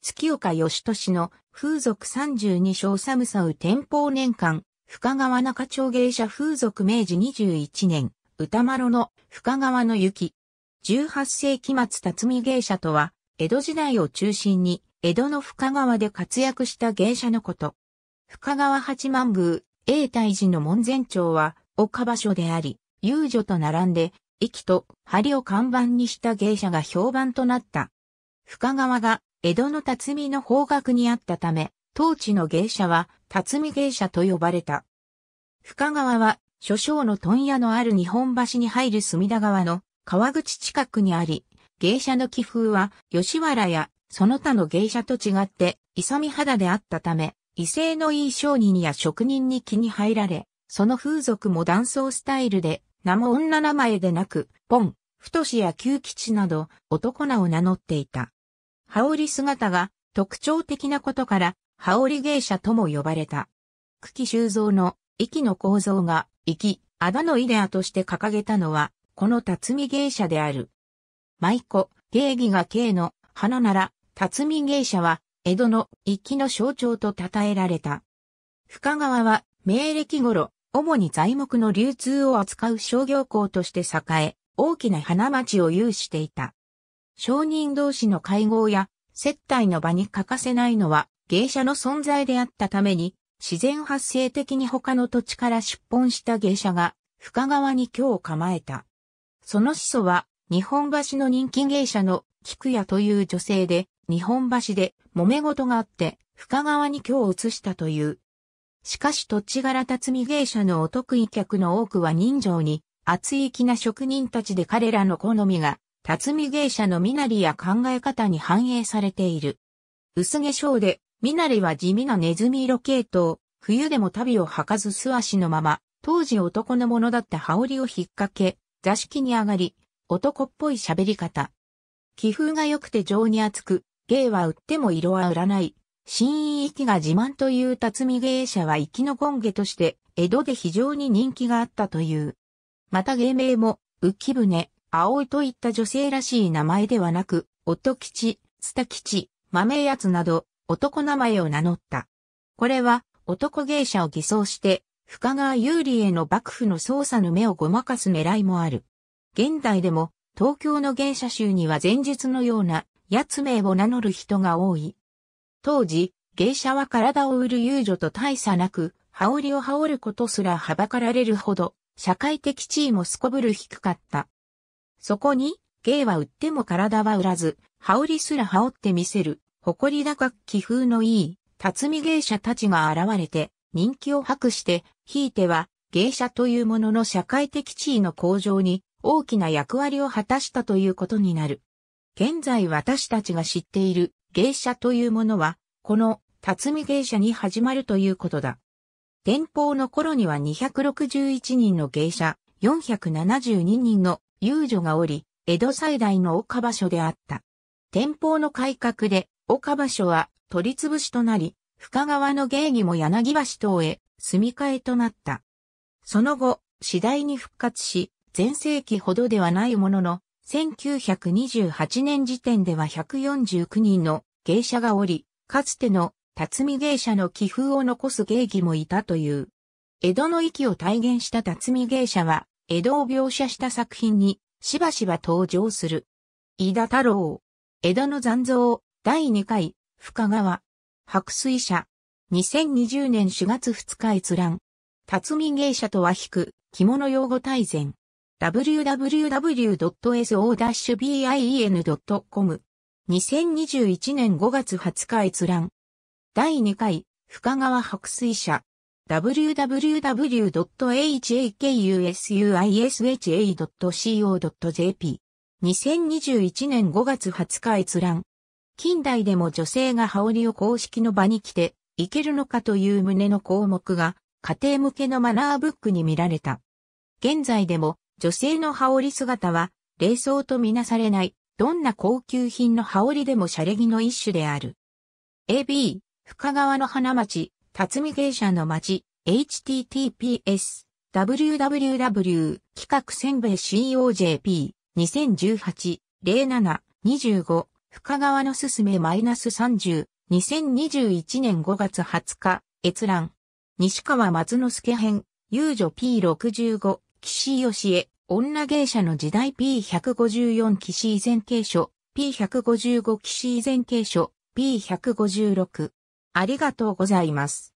月岡義俊の風俗32章寒さう天保年間、深川中町芸者風俗明治21年、歌丸の深川の雪。18世紀末辰巳芸者とは、江戸時代を中心に、江戸の深川で活躍した芸者のこと。深川八幡宮、永泰寺の門前町は、岡場所であり、遊女と並んで、息と針を看板にした芸者が評判となった。深川が江戸の辰巳の方角にあったため、当地の芸者は辰巳芸者と呼ばれた。深川は、諸将の問屋のある日本橋に入る隅田川の川口近くにあり、芸者の気風は吉原やその他の芸者と違って勇み肌であったため、威勢のいい商人や職人に気に入られ、その風俗も男装スタイルで、名も女名前でなく、ポン、太しや旧吉など男名を名乗っていた。羽織姿が特徴的なことから、羽織芸者とも呼ばれた。久喜修造の息の構造が、息、あだのイデアとして掲げたのは、この辰巳芸者である。舞妓、芸妓が芸の花なら、辰巳芸者は、江戸の息の象徴と称えられた。深川は、明暦頃、主に材木の流通を扱う商業港として栄え、大きな花町を有していた。商人同士の会合や接待の場に欠かせないのは芸者の存在であったために、自然発生的に他の土地から出本した芸者が深川に今日構えた。その始祖は日本橋の人気芸者の菊屋という女性で日本橋で揉め事があって深川に今日移したという。しかし土地柄辰巳芸者のお得意客の多くは人情に熱い気な職人たちで彼らの好みが辰巳芸者の身なりや考え方に反映されている。薄化粧で、身なりは地味なネズミ色系統、冬でも旅を履かず素足のまま、当時男のものだった羽織を引っ掛け、座敷に上がり、男っぽい喋り方。気風が良くて情に厚く、芸は売っても色は売らない。新域が自慢という辰巳芸者は生きの権下として、江戸で非常に人気があったという。また芸名も、浮舟、葵といった女性らしい名前ではなく、音吉、ツタ吉、豆やつなど、男名前を名乗った。これは、男芸者を偽装して、深川有利への幕府の捜査の目をごまかす狙いもある。現代でも、東京の芸者集には前述のような、やつ名を名乗る人が多い。当時、芸者は体を売る遊女と大差なく、羽織を羽織ることすらはばかられるほど、社会的地位もすこぶる低かった。そこに、芸は売っても体は売らず、羽織すら羽織ってみせる、誇り高く気風のいい、辰巳芸者たちが現れて、人気を博して、ひいては、芸者というものの社会的地位の向上に、大きな役割を果たしたということになる。現在私たちが知っている芸者というものは、この辰巳芸者に始まるということだ。天保の頃には261人の芸者、472人の遊女がおり、江戸最大の岡場所であった。天保の改革で、岡場所は取り潰しとなり、深川の芸妓も柳橋等へ住み替えとなった。その後、次第に復活し、前世紀ほどではないものの、1928年時点では149人の芸者がおり、かつての辰巳芸者の気風を残す芸妓もいたという。江戸の域を体現した辰巳芸者は、江戸を描写した作品にしばしば登場する。井田太郎。江戸の残像第2回深川。白水社。2020年4月2日閲覧。辰巳芸者とは引く着物用語大全。www.so-bien.com。2021年5月20日閲覧。第2回深川白水社。www.hakusuisha.co.jp。2021年5月20日閲覧。近代でも女性が羽織を公式の場に来ていけるのかという旨の項目が家庭向けのマナーブックに見られた。現在でも女性の羽織姿は冷装とみなされないどんな高級品の羽織でもシャレ着の一種である。AB 深川の花町辰巳芸者の町、https www 企画せんべい COJP 2018-07-25深川のすすめマイナス30、2021年5月20日、閲覧。西川松之助編、遊女 P65、岸義恵、女芸者の時代 P154 岸以前継書、P155 岸以前継書、P156。ありがとうございます。